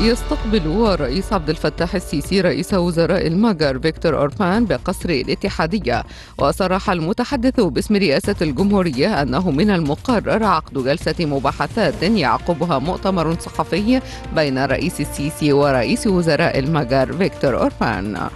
يستقبل الرئيس عبد الفتاح السيسي رئيس وزراء المجر فيكتور أوربان بقصر الاتحادية. وصرح المتحدث باسم رئاسة الجمهورية أنه من المقرر عقد جلسة مباحثات يعقبها مؤتمر صحفي بين الرئيس السيسي ورئيس وزراء المجر فيكتور أوربان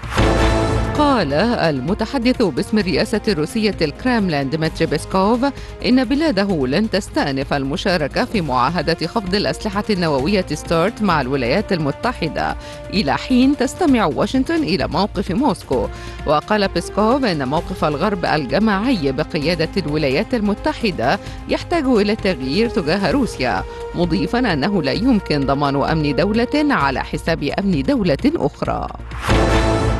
قال المتحدث باسم الرئاسة الروسية الكرملين ديمتري بيسكوف إن بلاده لن تستأنف المشاركة في معاهدة خفض الأسلحة النووية ستارت مع الولايات المتحدة. إلى حين تستمع واشنطن إلى موقف موسكو. وقال بيسكوف إن موقف الغرب الجماعي بقيادة الولايات المتحدة يحتاج إلى تغيير تجاه روسيا مضيفا أنه لا يمكن ضمان أمن دولة على حساب أمن دولة أخرى.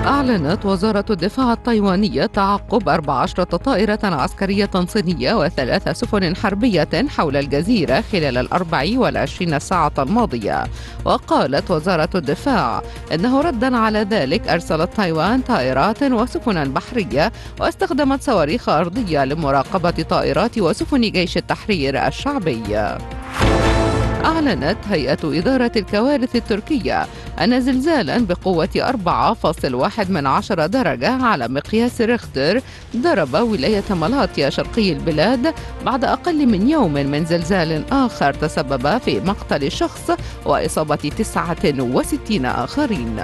أعلنت وزارة الدفاع التايوانية تعقب 14 طائرة عسكرية صينية وثلاث سفن حربية حول الجزيرة خلال الأربع والعشرين ساعة الماضية. وقالت وزارة الدفاع أنه ردا على ذلك أرسلت تايوان طائرات وسفنا بحرية واستخدمت صواريخ أرضية لمراقبة طائرات وسفن جيش التحرير الشعبي. أعلنت هيئة إدارة الكوارث التركية أن زلزالا بقوة 4.1 من عشرة درجة على مقياس ريختر ضرب ولاية مالاتيا شرقي البلاد بعد أقل من يوم من زلزال آخر تسبب في مقتل شخص وإصابة 69 آخرين.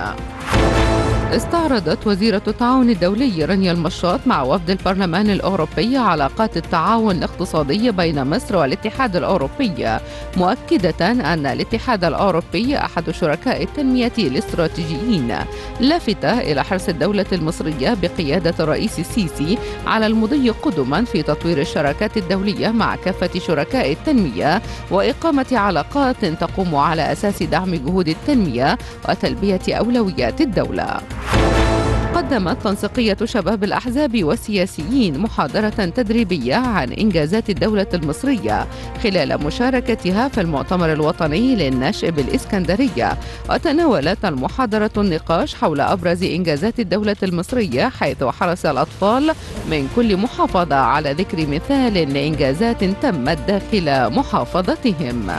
استعرضت وزيرة التعاون الدولي رانيا المشاط مع وفد البرلمان الأوروبي علاقات التعاون الاقتصادي بين مصر والاتحاد الأوروبي مؤكدة أن الاتحاد الأوروبي أحد شركاء التنمية الاستراتيجيين لافتة إلى حرص الدولة المصرية بقيادة الرئيس السيسي على المضي قدما في تطوير الشراكات الدولية مع كافة شركاء التنمية وإقامة علاقات تقوم على أساس دعم جهود التنمية وتلبية أولويات الدولة. قدمت تنسيقية شباب الأحزاب والسياسيين محاضرة تدريبية عن إنجازات الدولة المصرية خلال مشاركتها في المؤتمر الوطني للنشء بالإسكندرية وتناولت المحاضرة النقاش حول أبرز إنجازات الدولة المصرية حيث حرص الأطفال من كل محافظة على ذكر مثال لإنجازات تمت داخل محافظتهم.